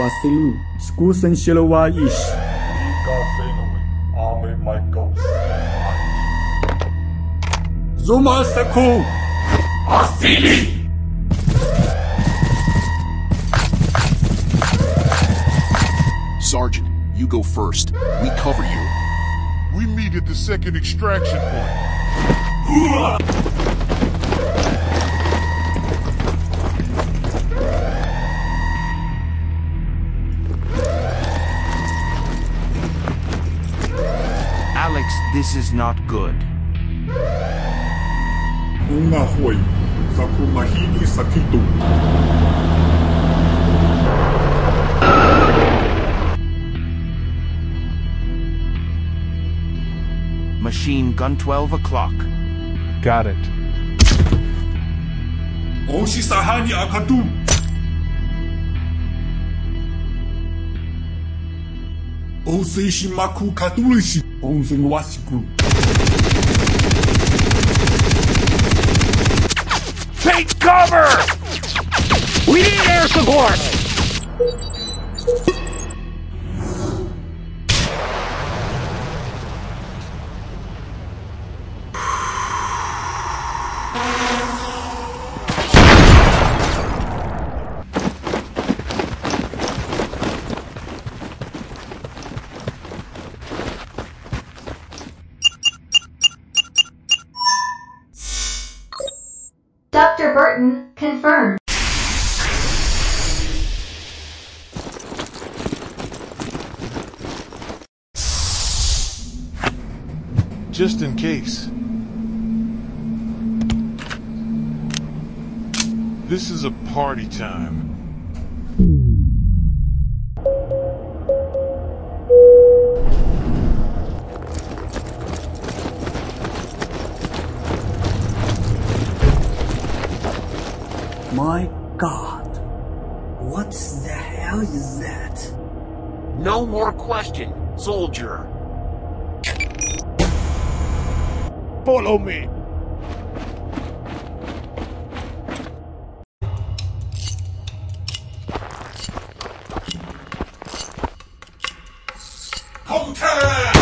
Wasilu, skusen silowa ish. Ika Fenui, Ame Michaels. Zuma Saku! Asili! Sergeant, you go first. We cover you. We meet at the second extraction point. This is not good. Unga Hoi, Saku Mahini Machine gun 12 o'clock. Got it. Oshi Sahani Akatu. Katulishi. Onsen Wasiku. Take cover! We need air support! Burton, confirmed. Just in case. This is a party time. My god. What the hell is that? No more question, soldier. Follow me. Contact!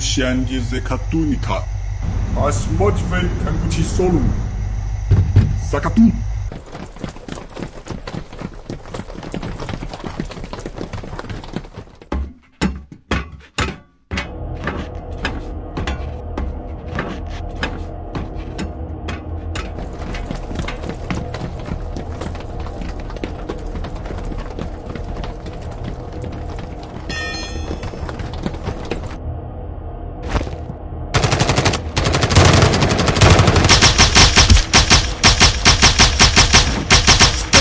Oceanie Zekatunika. Asmochvel Kanguchi Solum. Sakatu.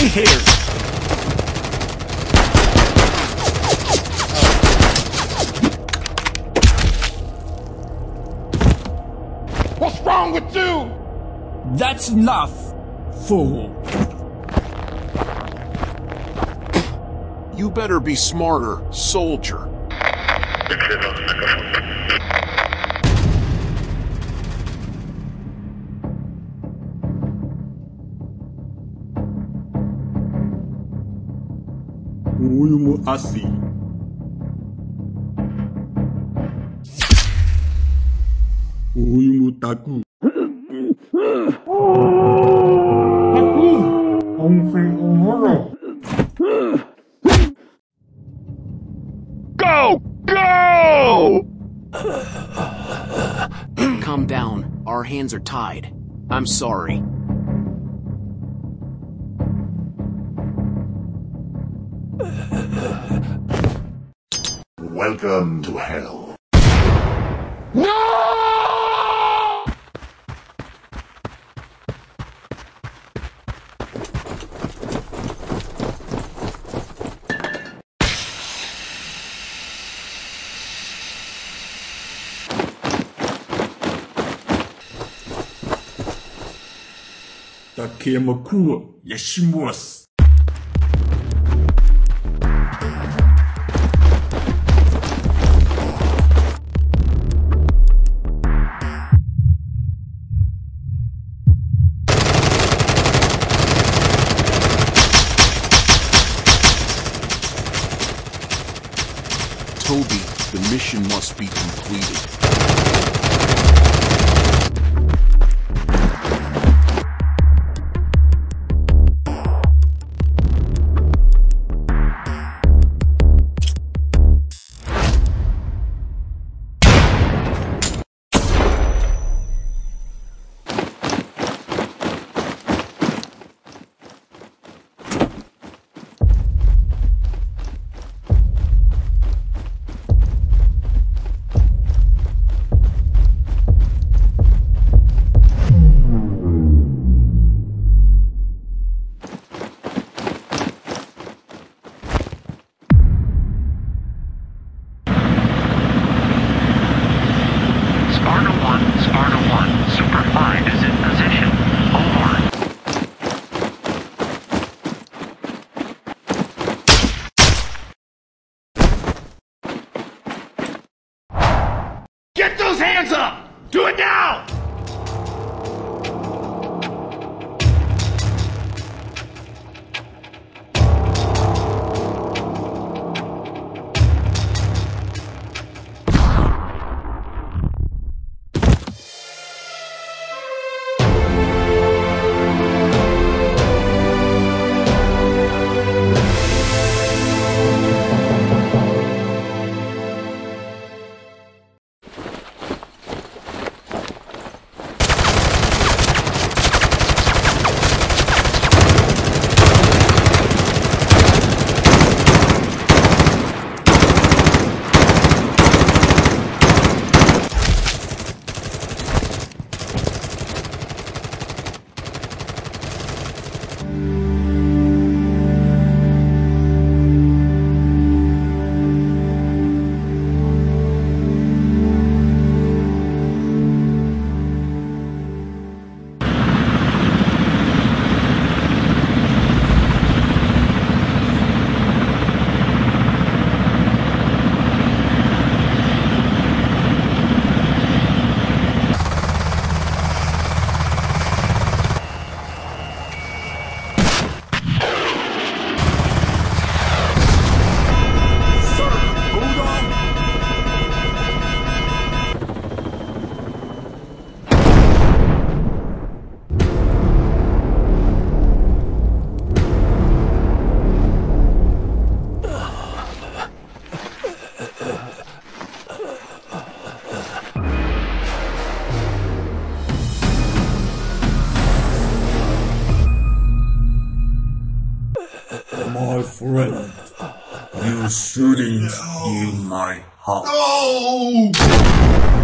Here! What's wrong with you? That's enough, fool. You better be smarter, soldier. I see. Uyu mutaku. Taku! Onsen omoro. Go! Go! Calm down. Our hands are tied. I'm sorry. Welcome to hell. No! Takemakua Yashimuas. Toby, the mission must be completed. Hands up! Do it now! My friend, you shooting in my heart. No!